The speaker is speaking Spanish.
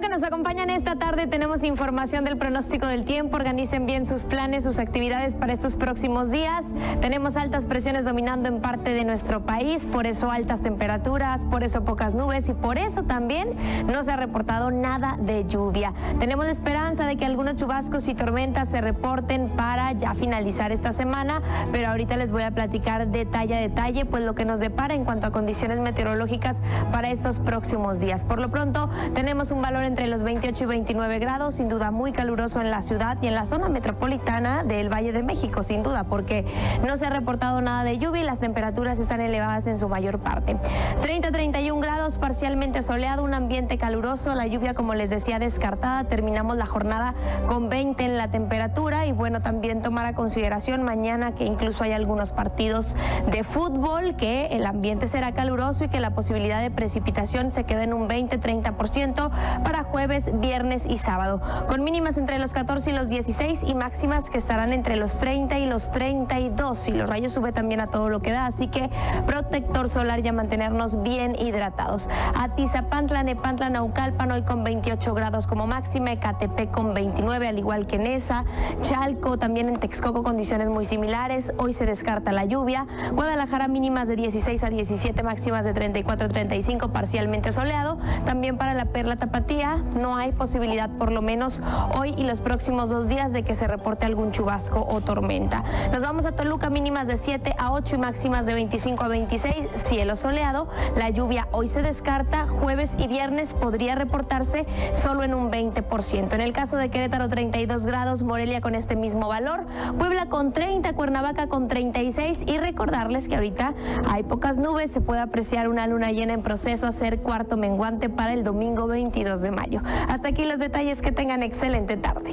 que nos acompañan esta tarde. Tenemos información del pronóstico del tiempo. Organicen bien sus planes, sus actividades para estos próximos días. Tenemos altas presiones dominando en parte de nuestro país, por eso altas temperaturas, por eso pocas nubes y por eso también no se ha reportado nada de lluvia. Tenemos esperanza de que algunos chubascos y tormentas se reporten para ya finalizar esta semana, pero ahorita les voy a platicar detalle a detalle pues lo que nos depara en cuanto a condiciones meteorológicas para estos próximos días. Por lo pronto tenemos un valor entre los 28 y 29 grados, sin duda muy caluroso en la ciudad y en la zona metropolitana del Valle de México, sin duda, porque no se ha reportado nada de lluvia y las temperaturas están elevadas en su mayor parte. 30-31 grados, parcialmente soleado, un ambiente caluroso, la lluvia, como les decía, descartada. Terminamos la jornada con 20 en la temperatura y bueno, también tomar a consideración mañana que incluso hay algunos partidos de fútbol, que el ambiente será caluroso y que la posibilidad de precipitación se quede en un 20-30% para jueves, viernes y sábado, con mínimas entre los 14 y los 16 y máximas que estarán entre los 30 y los 32. Y los rayos sube también a todo lo que da, así que protector solar y a mantenernos bien hidratados. Atizapantla, Nepantla, Naucalpan hoy con 28 grados como máxima, Ecatepec con 29, al igual que Nesa, Chalco, también en Texcoco condiciones muy similares, hoy se descarta la lluvia, Guadalajara mínimas de 16 a 17, máximas de 34 a 35, parcialmente soleado, también para la Perla Tapatía no hay posibilidad por lo menos hoy y los próximos dos días de que se reporte algún chubasco o tormenta. Nos vamos a Toluca mínimas de 7 a 8 y máximas de 25 a 26, cielo soleado, la lluvia hoy se descarta, jueves y viernes podría reportarse solo en un 20%. En el caso de Querétaro 32 grados, Morelia con este mismo valor, Puebla con 30, Cuernavaca con 36 y recordarles que ahorita hay pocas nubes, se puede apreciar una luna llena en proceso a ser cuarto menguante para el domingo 22 de Hasta aquí los detalles, que tengan excelente tarde.